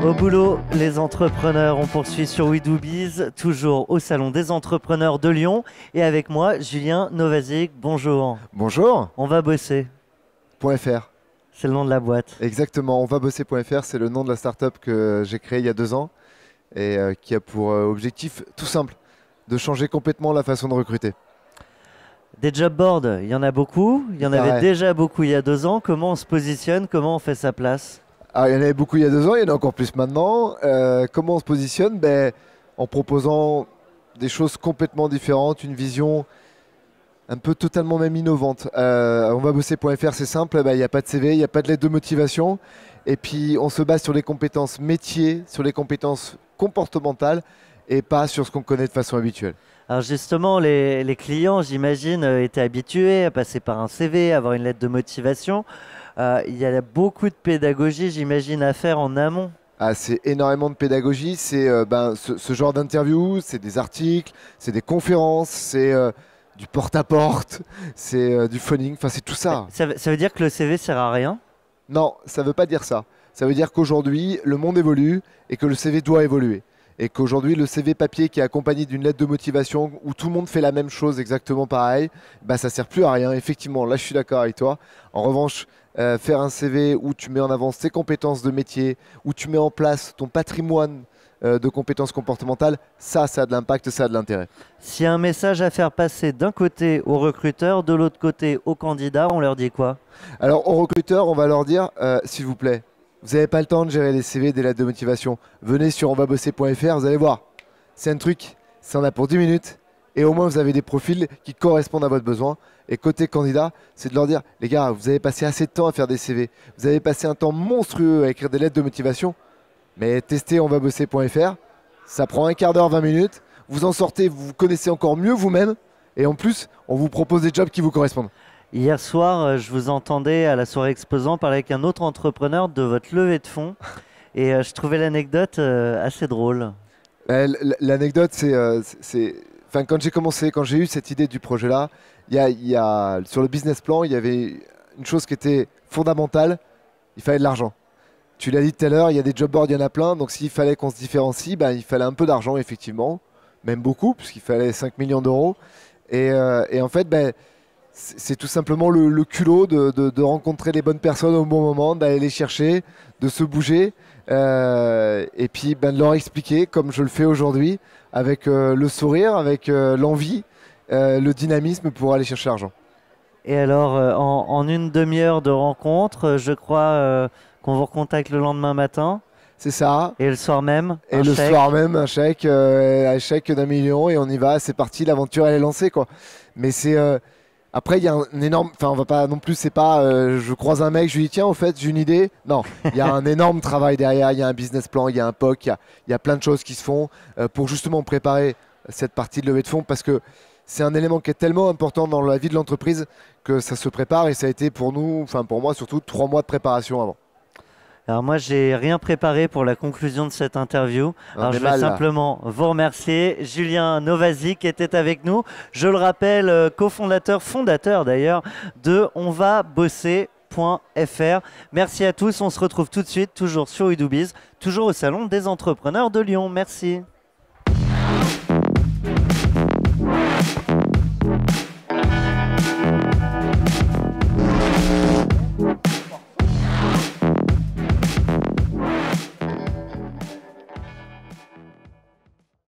boulot, les entrepreneurs. On poursuit sur WeDoBiz, toujours au Salon des entrepreneurs de Lyon. Et avec moi, Julien Novazic. Bonjour. Bonjour. On va bosser. .fr. C'est le nom de la boîte. Exactement. On va bosser.fr. C'est le nom de la startup que j'ai créée il y a deux ans et euh, qui a pour euh, objectif tout simple de changer complètement la façon de recruter. Des job boards, il y en a beaucoup. Il y en avait Ouais. déjà beaucoup il y a deux ans. Comment on se positionne? Comment on fait sa place? Ah, il y en avait beaucoup il y a deux ans, il y en a encore plus maintenant. Euh, comment on se positionne? Ben, En proposant des choses complètement différentes, une vision un peu totalement même innovante. Euh, on va bosser.fr, c'est simple, ben, il n'y a pas de CV, il n'y a pas de lettre de motivation. Et puis on se base sur les compétences métiers, sur les compétences comportementales et pas sur ce qu'on connaît de façon habituelle. Alors justement, les, les clients, j'imagine, euh, étaient habitués à passer par un CV, à avoir une lettre de motivation. Euh, il y a beaucoup de pédagogie, j'imagine, à faire en amont. Ah, c'est énormément de pédagogie, c'est euh, ben, ce, ce genre d'interview, c'est des articles, c'est des conférences, c'est euh, du porte-à-porte, c'est du phoning, enfin c'est tout ça. Ça, veut- ça veut dire que le CV sert à rien? Non, ça veut pas dire ça. Ça veut dire qu'aujourd'hui, le monde évolue et que le CV doit évoluer. Et qu'aujourd'hui, le CV papier qui est accompagné d'une lettre de motivation où tout le monde fait la même chose exactement pareil, bah, ça sert plus à rien. Effectivement, là, je suis d'accord avec toi. En revanche, euh, faire un CV où tu mets en avant tes compétences de métier, où tu mets en place ton patrimoine euh, de compétences comportementales, ça, ça a de l'impact, ça a de l'intérêt. S'il y a un message à faire passer d'un côté aux recruteurs, de l'autre côté aux candidats, on leur dit quoi? Alors, aux recruteurs, on va leur dire, euh, s'il vous plaît, vous n'avez pas le temps de gérer des CV, des lettres de motivation. Venez sur onvabosser.fr, vous allez voir. C'est un truc, ça en a pour 10 minutes. Et au moins, vous avez des profils qui correspondent à votre besoin. Et côté candidat, c'est de leur dire, les gars, vous avez passé assez de temps à faire des CV. Vous avez passé un temps monstrueux à écrire des lettres de motivation. Mais testez onvabosser.fr. Ça prend un quart d'heure, 20 minutes. Vous en sortez, vous vous connaissez encore mieux vous-même. Et en plus, on vous propose des jobs qui vous correspondent. Hier soir, euh, je vous entendais à la soirée exposant parler avec un autre entrepreneur de votre levée de fonds. Et euh, je trouvais l'anecdote euh, assez drôle. L'anecdote, c'est, enfin, quand j'ai commencé, quand j'ai eu cette idée du projet-là, y a, y a- sur le business plan, il y avait une chose qui était fondamentale. Il fallait de l'argent. Tu l'as dit tout à l'heure, il y a des job boards, il y en a plein. Donc, s'il fallait qu'on se différencie, ben, il fallait un peu d'argent, effectivement, même beaucoup, puisqu'il fallait 5 millions d'euros. Et, et en fait, ben, c'est tout simplement le, le culot de, de- de rencontrer les bonnes personnes au bon moment, d'aller les chercher, de se bouger, euh, et puis ben, de leur expliquer, comme je le fais aujourd'hui, avec euh, le sourire, avec euh, l'envie, le dynamisme pour aller chercher l'argent. Et alors, en, en une demi-heure de rencontre, je crois qu'on vous recontacte le lendemain matin. C'est ça. Et le soir même, Et le chèque. soir même, un chèque, un chèque d'un million, et on y va, c'est parti, l'aventure elle est lancée quoi. Mais c'est après il y a un énorme, enfin on va pas non plus, c'est pas, euh, je croise un mec, je lui dis tiens au fait j'ai une idée. Non, il y a un énorme travail derrière, il y a un business plan, il y a un POC, il y a, y a plein de choses qui se font euh, pour justement préparer cette partie de levée de fonds parce que c'est un élément qui est tellement important dans la vie de l'entreprise que ça se prépare et ça a été pour nous, enfin pour moi surtout trois mois de préparation avant. Alors moi, j'ai rien préparé pour la conclusion de cette interview. On Alors je vais mal, là. simplement vous remercier. Julien Novazic était avec nous. Je le rappelle, euh, cofondateur, fondateur d'ailleurs, de onvabosser.fr. Merci à tous. On se retrouve tout de suite, toujours sur Udoubiz, toujours au Salon des entrepreneurs de Lyon. Merci.